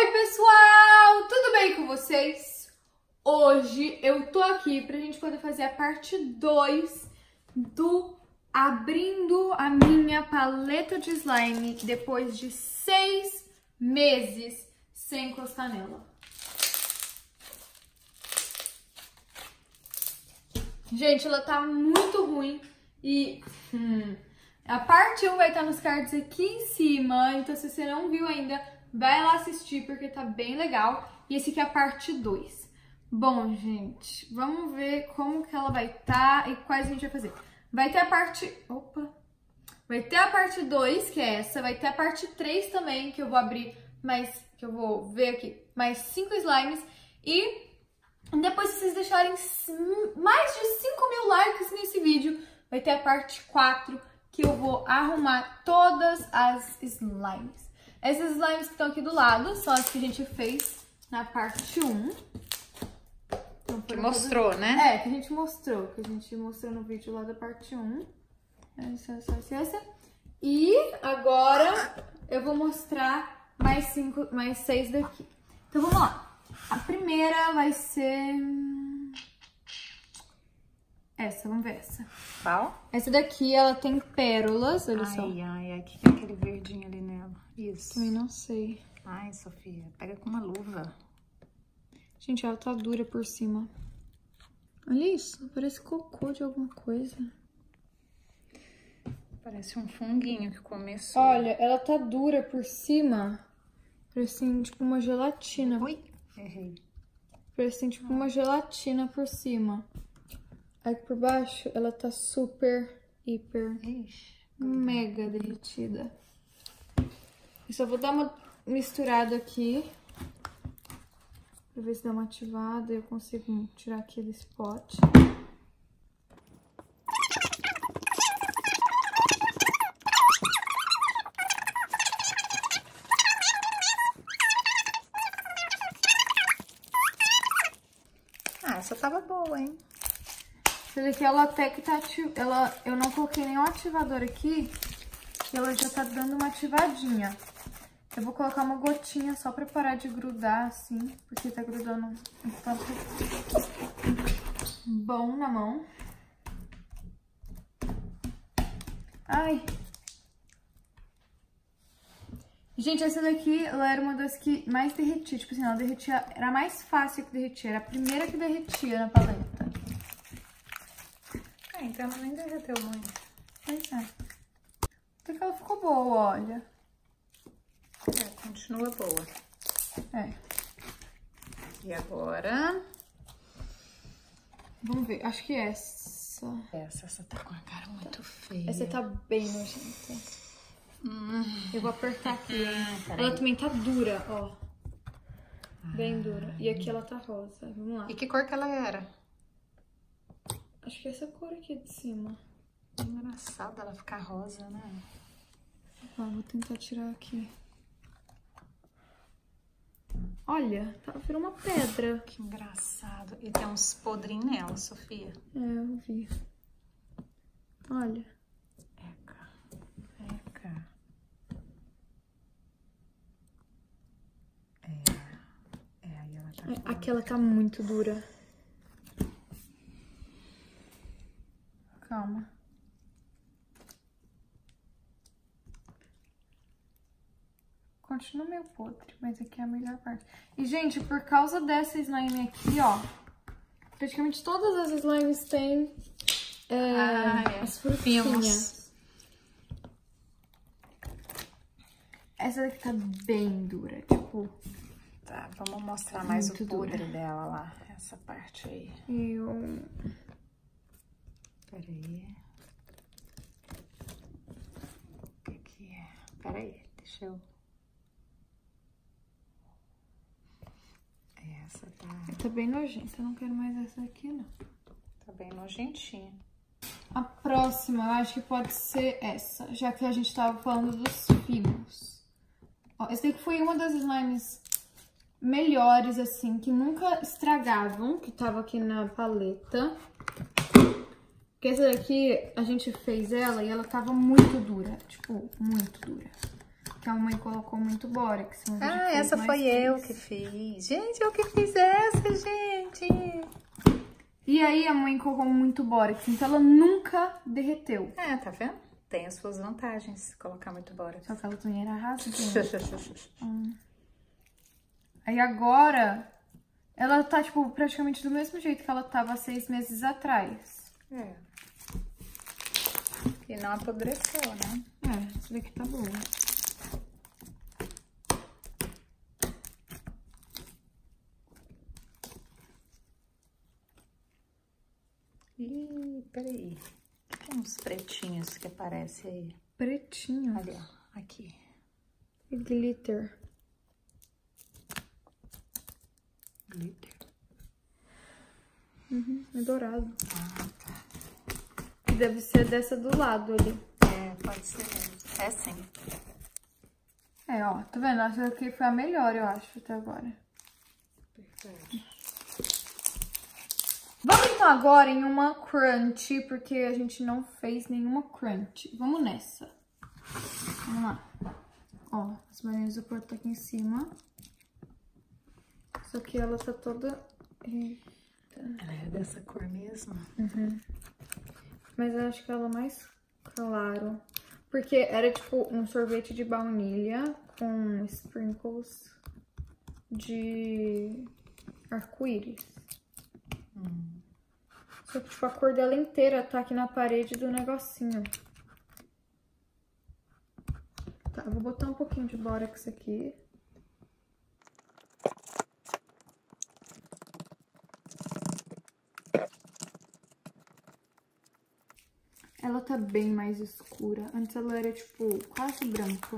Oi pessoal, tudo bem com vocês? Hoje eu tô aqui pra gente poder fazer a parte 2 do abrindo a minha paleta de slime depois de seis meses sem encostar nela. Gente, ela tá muito ruim e hum, a parte 1 vai estar nos cards aqui em cima, então se você não viu ainda, vai lá assistir porque tá bem legal. E esse aqui é a parte 2. Bom, gente, vamos ver como que ela vai estar tá e quais a gente vai fazer. Vai ter a parte... Opa! Vai ter a parte 2, que é essa. Vai ter a parte 3 também, que eu vou abrir mais... Que eu vou ver aqui. Mais 5 slimes. E depois, se vocês deixarem mais de 5 mil likes nesse vídeo, vai ter a parte 4, que eu vou arrumar todas as slimes. Essas slimes que estão aqui do lado são as que a gente fez na parte 1. Então, que mostrou, né? É, que a gente mostrou, que a gente mostrou no vídeo lá da parte 1. Essa, essa, essa. E agora eu vou mostrar mais cinco, mais seis daqui. Então vamos lá. A primeira vai ser essa, vamos ver essa. Qual? Essa daqui, ela tem pérolas, olha ai, só. Ai, ai, o que é aquele verdinho ali? Isso. Também não sei. Ai, Sofia, pega com uma luva. Gente, ela tá dura por cima. Olha isso, parece cocô de alguma coisa. Parece um funguinho que começou. Olha, ela tá dura por cima. Parece tipo uma gelatina. Ui, errei. Parece tipo uma gelatina por cima. Aqui por baixo, ela tá super, hiper, Ixi, mega derretida. Eu só vou dar uma misturada aqui. Pra ver se dá uma ativada e eu consigo tirar aquele spot. Ah, essa tava boa, hein? Essa daqui ela até que tá ativada. Ela, eu não coloquei nenhum ativador aqui. E ela já tá dando uma ativadinha. Eu vou colocar uma gotinha só pra parar de grudar, assim. Porque tá grudando um tanto bom na mão. Ai. Gente, essa daqui, ela era uma das que mais derretia. Tipo assim, ela derretia... Era mais fácil que derretia. Era a primeira que derretia na paleta. Ah, então ela nem derreteu muito. Pois é. Até que ela ficou boa, olha. Continua boa. É. E agora... Vamos ver, acho que essa. Essa, essa tá com a cara muito feia. Essa tá bem nojenta. Hum. Eu vou apertar aqui? Ah, ela também tá dura, ó. Bem dura. E aqui ela tá rosa. Vamos lá. E que cor que ela era? Acho que essa cor aqui de cima. Engraçado ela ficar rosa, né? Ó, vou tentar tirar aqui. Olha, tá, virou uma pedra. Que engraçado. E tem uns podrinhos nela, Sofia. É, eu vi. Olha. Eca, eca. É, é, aí ela tá... É, Aquela tá muito dura. Calma. Continua meio podre, mas aqui é a melhor parte. E, gente, por causa dessa slime aqui, ó, praticamente todas as slimes têm é, Ah, é. as. Vimos. Essa daqui tá bem dura, tipo... Tá, vamos mostrar mais o podre dura. dela lá. Essa parte aí. Eu... Peraí. O que que é? Peraí, deixa eu... Essa tá, bem nojenta, eu não quero mais essa aqui, não. tá bem nojentinha. A próxima, eu acho que pode ser essa, já que a gente tava falando dos fimos. Ó, essa daqui foi uma das slimes melhores, assim, que nunca estragavam, que tava aqui na paleta. Porque essa daqui, a gente fez ela e ela tava muito dura, tipo, muito dura. Que a mãe colocou muito bórax. a Ah, essa foi eu que fiz. Gente, eu que fiz essa, gente. E aí a mãe colocou muito bórax, então ela nunca derreteu. É, tá vendo? Tem as suas vantagens colocar muito bora. Só que também era rasgadinha. Aí agora, ela tá, tipo, praticamente do mesmo jeito que ela tava seis meses atrás. é. E não apodreceu, né? É, essa daqui tá boa. Peraí. Tem uns pretinhos que aparecem aí. Pretinho. Ali, ó. Aqui. E glitter. Glitter. Uhum, é dourado. Ah, tá. Deve ser dessa do lado ali. É, pode ser. É sim. É, ó, tá vendo? Essa aqui foi a melhor, eu acho, até agora. Perfeito. Então agora em uma crunch, porque a gente não fez nenhuma crunch. Vamos nessa. Vamos lá. Ó, as balinhas do porto tá aqui em cima. Só que ela tá toda... Ela é dessa cor mesmo? Mas eu acho que ela é mais claro. Porque era tipo um sorvete de baunilha com sprinkles de arco-íris. Só que tipo a cor dela inteira tá aqui na parede do negocinho. Tá, vou botar um pouquinho de bórax aqui. Ela tá bem mais escura. Antes ela era, tipo, quase branca.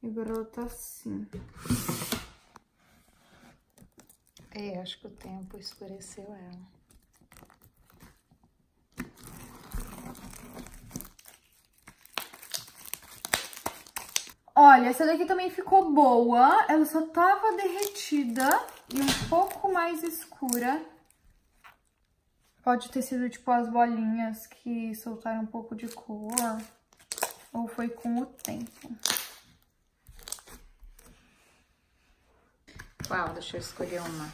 E agora ela tá assim. É, acho que o tempo escureceu ela. Olha, essa daqui também ficou boa. Ela só tava derretida e um pouco mais escura. Pode ter sido, tipo, as bolinhas que soltaram um pouco de cor. Ou foi com o tempo. Qual? Deixa eu escolher uma.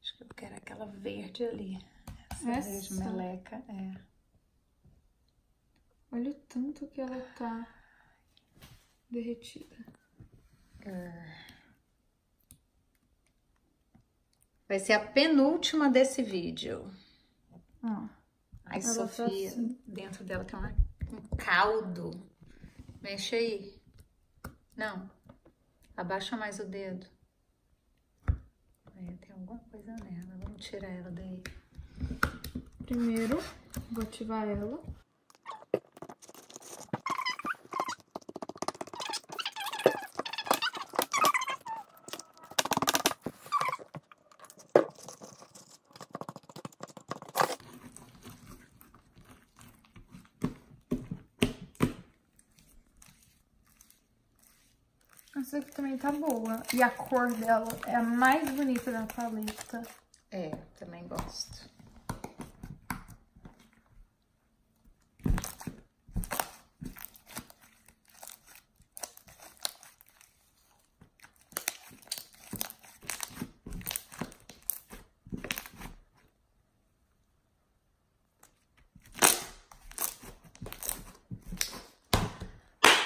Acho que eu quero aquela verde ali. Essa, Essa? verde meleca, é. Olha o tanto que ela tá derretida. Vai ser a penúltima desse vídeo. Ó. Ai, Ela Sofia, assim. dentro dela tem uma- um caldo. Mexe aí. Não. Abaixa mais o dedo. É, tem alguma coisa nela. Vamos tirar ela daí. Primeiro, vou ativar ela. Essa aqui também tá boa. E a cor dela é a mais bonita da paleta. É, também gosto.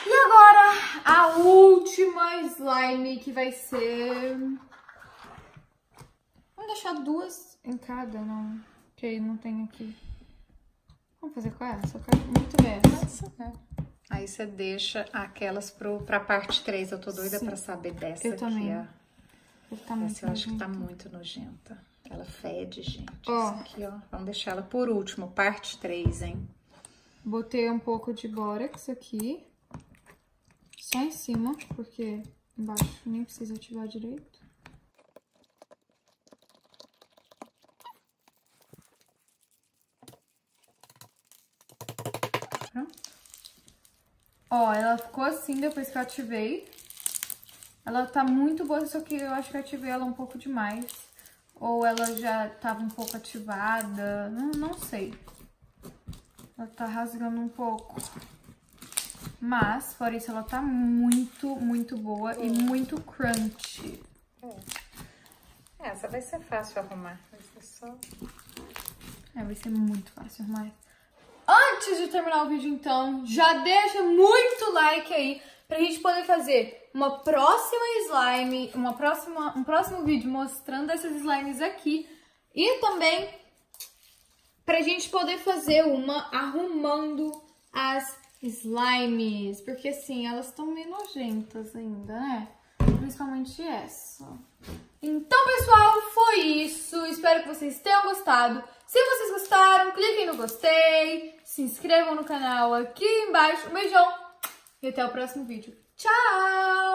E agora, a última slime, que vai ser... Vamos deixar duas em cada, não? Que aí não tem aqui. Vamos fazer com essa? Eu quero muito ver essa. Essa, é. Aí você deixa aquelas pro, pra parte 3. Eu tô doida Sim. pra saber dessa Eu aqui. também. ó. Tá muito Essa eu acho que tá muito nojenta. Ela fede, gente. Ó. Aqui, ó. Vamos deixar ela por último, parte 3, hein? Botei um pouco de bórax aqui. Só em cima, porque embaixo nem precisa ativar direito. Pronto. Ó, ela ficou assim depois que eu ativei. Ela tá muito boa, só que eu acho que eu ativei ela um pouco demais. Ou ela já tava um pouco ativada, não, não sei. Ela tá rasgando um pouco. Mas, fora isso, ela tá muito, muito boa e muito crunchy. É. Essa vai ser fácil arrumar. Vai ser só... É, vai ser muito fácil arrumar. Antes de terminar o vídeo, então, já deixa muito like aí pra gente poder fazer uma próxima slime, uma próxima, um próximo vídeo mostrando essas slimes aqui e também pra gente poder fazer uma arrumando as slimes, porque assim, elas estão meio nojentas ainda, né? Principalmente essa. Então, pessoal, foi isso. Espero que vocês tenham gostado. Se vocês gostaram, cliquem no gostei, se inscrevam no canal aqui embaixo. Um beijão e até o próximo vídeo. Tchau!